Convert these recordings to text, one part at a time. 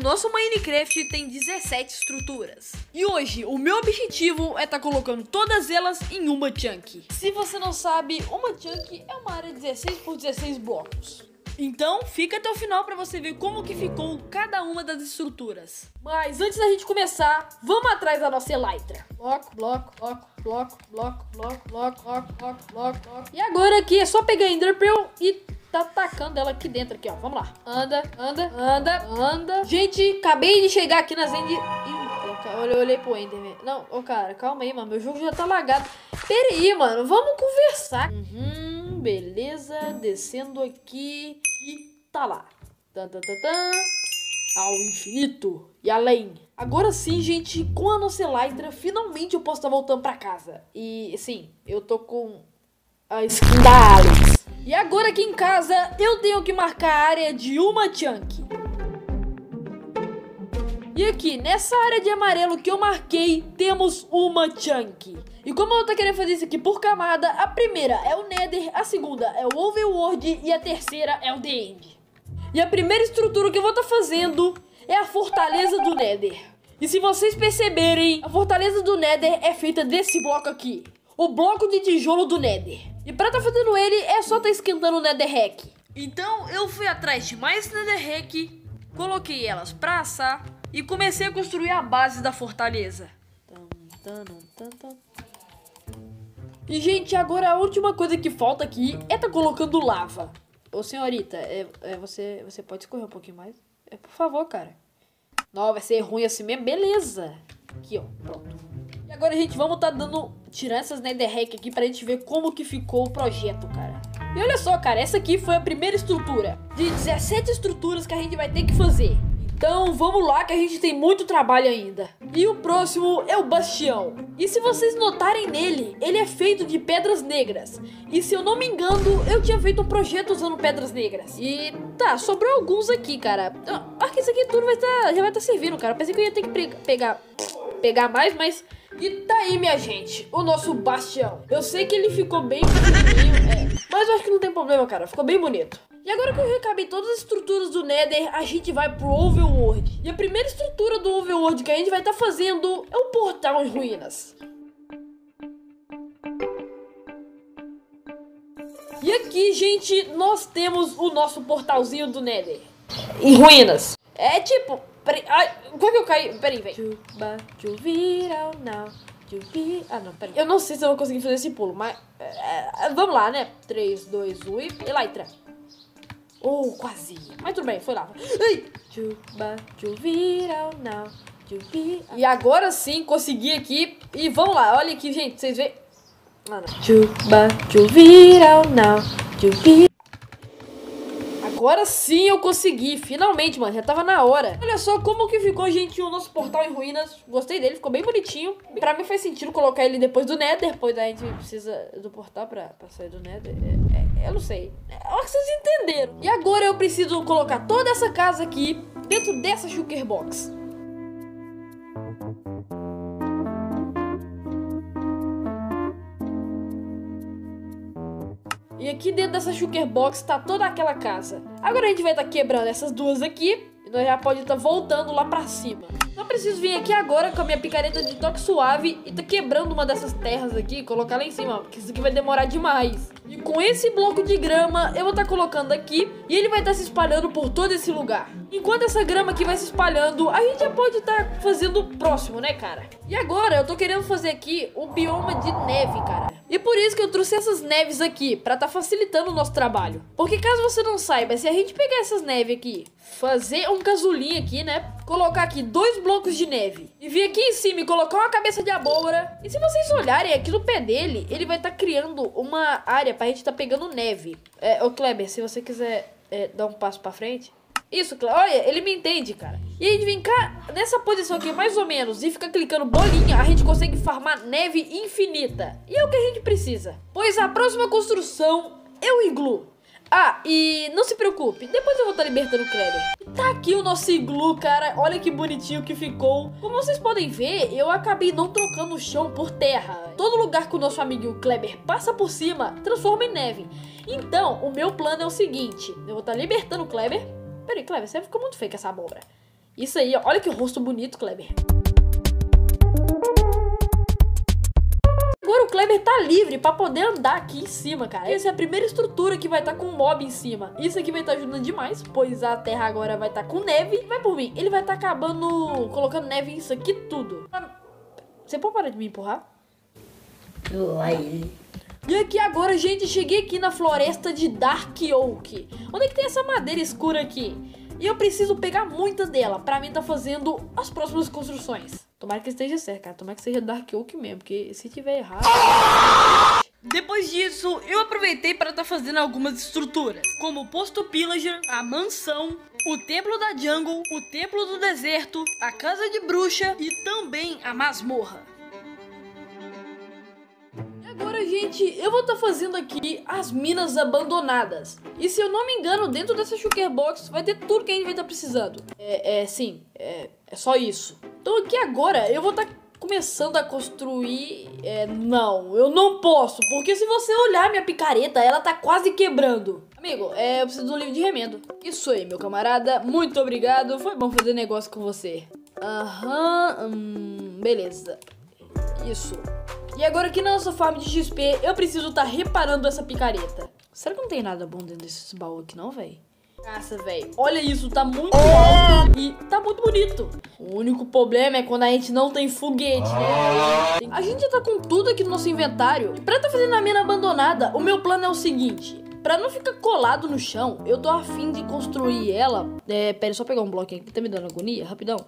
O nosso Minecraft tem 17 estruturas. E hoje, o meu objetivo é estar tá colocando todas elas em uma chunk. Se você não sabe, uma chunk é uma área de 16 por 16 blocos. Então, fica até o final para você ver como que ficou cada uma das estruturas. Mas antes da gente começar, vamos atrás da nossa Elytra. Bloco, bloco, bloco, bloco, bloco, bloco, bloco, bloco, bloco, bloco, bloco. E agora aqui é só pegar a Enderpearl e tá atacando ela aqui dentro, aqui, ó. Vamos lá. Anda, anda, anda, anda. Gente, acabei de chegar aqui nas Ender... Eu olhei pro Enderman. Não, ô, cara, calma aí, mano. Meu jogo já tá lagado. Pera aí, mano. Vamos conversar. Uhum, beleza. Descendo aqui. E tá lá. Tan, tan, tan, tan. Ao infinito e além. Agora sim, gente, com a nossa Elytra, finalmente eu posso estar tá voltando pra casa. E, sim, eu tô com a skin da Alex. E agora aqui em casa eu tenho que marcar a área de uma chunk. E aqui, nessa área de amarelo que eu marquei, temos uma chunk. E como eu tô querendo fazer isso aqui por camada, a primeira é o Nether, a segunda é o Overworld e a terceira é o The End. E a primeira estrutura que eu vou estar tá fazendo é a Fortaleza do Nether. E se vocês perceberem, a Fortaleza do Nether é feita desse bloco aqui. O bloco de tijolo do Nether. E pra tá fazendo ele, é só tá esquentando o Netherrack. Então eu fui atrás de mais Netherrack, coloquei elas pra assar e comecei a construir a base da fortaleza. E gente, agora a última coisa que falta aqui é tá colocando lava. Ô senhorita, é, é, você, você pode escorrer um pouquinho mais? É, por favor, cara. Não, vai ser ruim assim mesmo, beleza. Aqui, ó, pronto. Agora, gente, vamos tá dando... Tirar essas netherrack aqui pra gente ver como que ficou o projeto, cara. E olha só, cara, essa aqui foi a primeira estrutura. De 17 estruturas que a gente vai ter que fazer. Então vamos lá que a gente tem muito trabalho ainda. E o próximo é o Bastião. E se vocês notarem nele, ele é feito de pedras negras. E se eu não me engano, eu tinha feito um projeto usando pedras negras. E tá, sobrou alguns aqui, cara. Acho que isso aqui tudo vai tá, já vai estar tá servindo, cara. Pensei que eu ia ter que pegar, pegar mais, mas e tá aí, minha gente, o nosso bastião. Eu sei que ele ficou bem pequenininho, é, mas eu acho que não tem problema, cara. Ficou bem bonito. E agora que eu recabei todas as estruturas do Nether, a gente vai pro Overworld. E a primeira estrutura do Overworld que a gente vai estar tá fazendo é o Portal em Ruínas. E aqui, gente, nós temos o nosso portalzinho do Nether. Em ruínas. É tipo, Peraí, ai, como é que eu caí? Peraí, velho. Ah, não, peraí. Eu não sei se eu vou conseguir fazer esse pulo, mas. É, é vamos lá, né? 3, 2, 1 e. Elytra. Oh, quase. Mas tudo bem, foi lá. Ai! E agora sim, consegui aqui. E vamos lá, olha aqui, gente. Vocês veem. Ah, não. Agora sim eu consegui, finalmente, mano, já tava na hora. Olha só como que ficou, gente, o nosso portal em ruínas. Gostei dele, ficou bem bonitinho. Pra mim faz sentido colocar ele depois do Nether, depois a gente precisa do portal pra, pra sair do Nether. É, é, eu não sei. Eu acho que vocês entenderam. E agora eu preciso colocar toda essa casa aqui dentro dessa Shulker Box. Aqui dentro dessa Shulker Box tá toda aquela casa. Agora a gente vai estar tá quebrando essas duas aqui. E nós já pode estar tá voltando lá pra cima. Só preciso vir aqui agora com a minha picareta de toque suave e tá quebrando uma dessas terras aqui e colocar lá em cima, porque isso aqui vai demorar demais. E com esse bloco de grama, eu vou estar tá colocando aqui e ele vai estar tá se espalhando por todo esse lugar. Enquanto essa grama aqui vai se espalhando, a gente já pode estar tá fazendo o próximo, né, cara? E agora, eu tô querendo fazer aqui o bioma de neve, cara. E por isso que eu trouxe essas neves aqui, pra tá facilitando o nosso trabalho. Porque caso você não saiba, se a gente pegar essas neves aqui, fazer um casulinho aqui, né? Colocar aqui dois blocos de neve e vir aqui em cima e colocar uma cabeça de abóbora. E se vocês olharem aqui no pé dele, ele vai estar tá criando uma área pra gente tá pegando neve. É, ô Kleber, se você quiser é, dar um passo pra frente... Isso, olha, ele me entende, cara. E a gente vem cá nessa posição aqui, mais ou menos, e fica clicando bolinha, a gente consegue farmar neve infinita. E é o que a gente precisa. Pois a próxima construção é o iglu. Ah, e não se preocupe, depois eu vou estar libertando o Kleber. Tá aqui o nosso iglu, cara. Olha que bonitinho que ficou. Como vocês podem ver, eu acabei não trocando o chão por terra. Todo lugar que o nosso amiguinho Kleber passa por cima, transforma em neve. Então, o meu plano é o seguinte. Eu vou estar libertando o Kleber Peraí, Cleber, você ficou muito feio com essa abóbora. Isso aí, olha que rosto bonito, Kleber. Agora o Kleber tá livre pra poder andar aqui em cima, cara. Essa é a primeira estrutura que vai estar tá com mob em cima. Isso aqui vai estar tá ajudando demais, pois a terra agora vai estar tá com neve. Vai por mim, ele vai estar tá acabando colocando neve nisso aqui tudo. Você pode parar de me empurrar? E aqui agora, gente, cheguei aqui na floresta de Dark Oak. Onde é que tem essa madeira escura aqui? E eu preciso pegar muitas dela pra mim tá fazendo as próximas construções. Tomara que esteja certo, cara. Tomara que seja Dark Oak mesmo, porque se tiver errado... Depois disso, eu aproveitei para estar tá fazendo algumas estruturas, como o posto pillager, a mansão, o templo da jungle, o templo do deserto, a casa de bruxa e também a masmorra gente, eu vou estar tá fazendo aqui as minas abandonadas. E se eu não me engano, dentro dessa Shulker Box vai ter tudo que a gente vai estar tá precisando. É, é sim, é, é só isso. Então aqui agora eu vou estar tá começando a construir... É, não, eu não posso, porque se você olhar minha picareta, ela tá quase quebrando. Amigo, é, eu preciso de um livro de remendo. Isso aí, meu camarada, muito obrigado, foi bom fazer negócio com você. Aham, hum, beleza. Isso. E agora aqui na nossa farm de XP, eu preciso estar tá reparando essa picareta. Será que não tem nada bom dentro desses baús aqui não, velho? Nossa, velho. Olha isso, tá muito alto e tá muito bonito. O único problema é quando a gente não tem foguete, né? A gente já tá com tudo aqui no nosso inventário. E pra tá fazendo a mina abandonada, o meu plano é o seguinte. Pra não ficar colado no chão, eu tô afim de construir ela. É, pera, só pegar um bloquinho aqui, tá me dando agonia? Rapidão.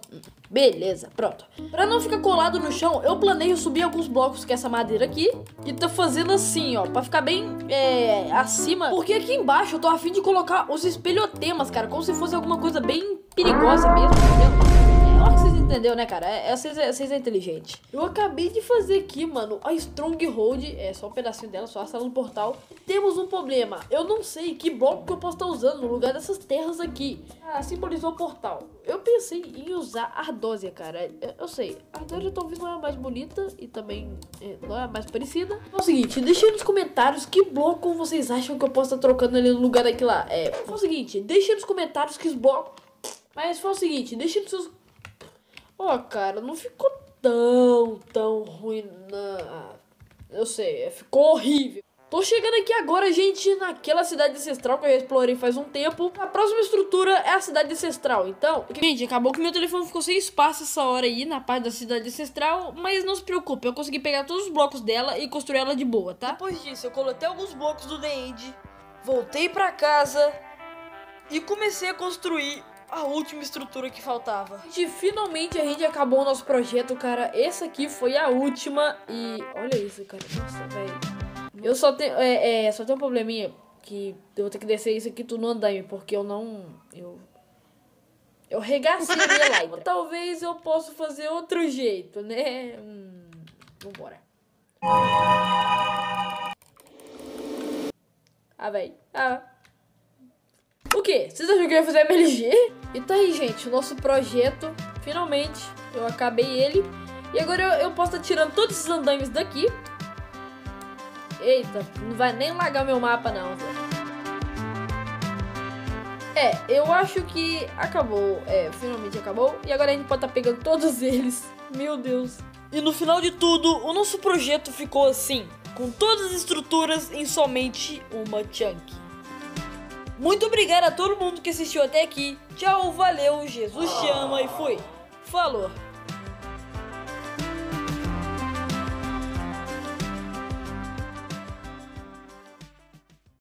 Beleza, pronto. Pra não ficar colado no chão, eu planejo subir alguns blocos com essa madeira aqui. E tá fazendo assim, ó, pra ficar bem é, acima. Porque aqui embaixo eu tô afim de colocar os espelhotemas, cara, como se fosse alguma coisa bem perigosa mesmo, entendeu? Entendeu, né, cara? É, é, vocês, é, vocês é inteligente. Eu acabei de fazer aqui, mano, a Stronghold. É só um pedacinho dela, só a sala do portal. Temos um problema. Eu não sei que bloco que eu posso estar usando no lugar dessas terras aqui. Ah, simbolizou o portal. Eu pensei em usar Ardósia, cara. Eu, eu sei, a Ardósia talvez não é a mais bonita e também é, não é a mais parecida. É o seguinte, deixem nos comentários que bloco vocês acham que eu posso estar trocando ali no lugar daquele lá. É, foi o seguinte, deixem nos comentários que os blocos... Mas foi o seguinte, deixem nos seus Ó, cara, não ficou tão, tão ruim, não. Eu sei, é, ficou horrível. Tô chegando aqui agora, gente, naquela cidade ancestral que eu já explorei faz um tempo. A próxima estrutura é a cidade ancestral, então... Gente, acabou que meu telefone ficou sem espaço essa hora aí, na parte da cidade ancestral, mas não se preocupe, eu consegui pegar todos os blocos dela e construir ela de boa, tá? Depois disso, eu coletei alguns blocos do The End, voltei pra casa e comecei a construir a última estrutura que faltava. E finalmente a gente acabou o nosso projeto, cara. Essa aqui foi a última e olha isso, cara. Nossa, velho. Eu só tenho, é, é, só tenho um probleminha que eu vou ter que descer isso aqui tudo no andaime, porque eu não, eu eu regacei a minha. Talvez eu possa fazer outro jeito, né? Hum, vambora. Ah, velho. Ah. O quê? Vocês acham que eu ia fazer MLG? E tá aí, gente, o nosso projeto, finalmente, eu acabei ele. E agora eu, eu posso estar tá tirando todos esses andames daqui. Eita, não vai nem lagar meu mapa não, É, eu acho que acabou, é, finalmente acabou. E agora a gente pode estar tá pegando todos eles. Meu Deus. E no final de tudo, o nosso projeto ficou assim, com todas as estruturas em somente uma chunk. Muito obrigado a todo mundo que assistiu até aqui. Tchau, valeu, Jesus te ama e fui. Falou.